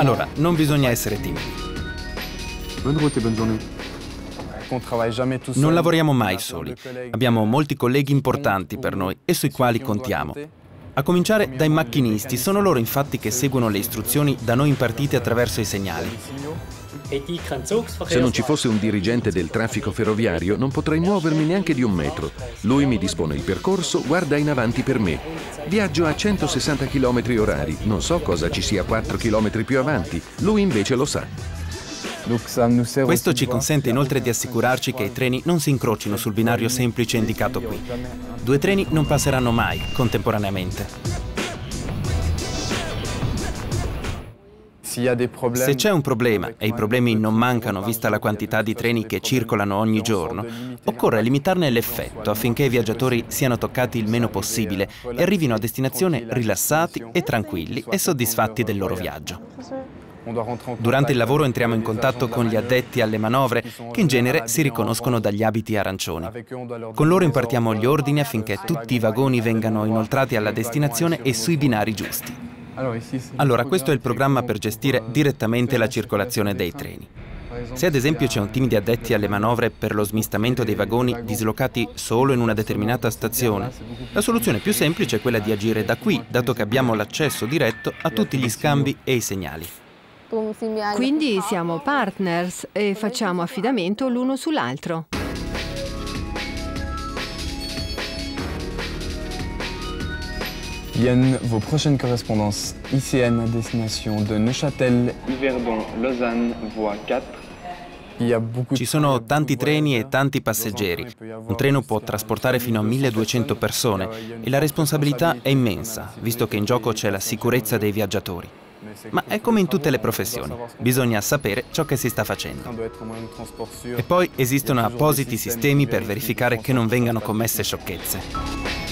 Allora, non bisogna essere timidi. Non lavoriamo mai soli. Abbiamo molti colleghi importanti per noi e sui quali contiamo. A cominciare dai macchinisti, sono loro infatti che seguono le istruzioni da noi impartite attraverso i segnali. Se non ci fosse un dirigente del traffico ferroviario non potrei muovermi neanche di un metro. Lui mi dispone il percorso, guarda in avanti per me. Viaggio a 160 km orari, non so cosa ci sia 4 km più avanti, lui invece lo sa. Questo ci consente inoltre di assicurarci che i treni non si incrocino sul binario semplice indicato qui. Due treni non passeranno mai contemporaneamente. Se c'è un problema, e i problemi non mancano vista la quantità di treni che circolano ogni giorno, occorre limitarne l'effetto affinché i viaggiatori siano toccati il meno possibile e arrivino a destinazione rilassati e tranquilli e soddisfatti del loro viaggio. Durante il lavoro entriamo in contatto con gli addetti alle manovre, che in genere si riconoscono dagli abiti arancioni. Con loro impartiamo gli ordini affinché tutti i vagoni vengano inoltrati alla destinazione e sui binari giusti. Allora, questo è il programma per gestire direttamente la circolazione dei treni. Se ad esempio c'è un team di addetti alle manovre per lo smistamento dei vagoni dislocati solo in una determinata stazione, la soluzione più semplice è quella di agire da qui, dato che abbiamo l'accesso diretto a tutti gli scambi e i segnali. Quindi siamo partners e facciamo affidamento l'uno sull'altro. Viennent vos prochaines correspondances ICN à destination de Neuchâtel, Yverdon, Lausanne, voie 4. Ci sono tanti treni e tanti passeggeri. Un treno può trasportare fino a 1200 persone e la responsabilità è immensa, visto che in gioco c'è la sicurezza dei viaggiatori. Ma è come in tutte le professioni, bisogna sapere ciò che si sta facendo. E poi esistono appositi sistemi per verificare che non vengano commesse sciocchezze.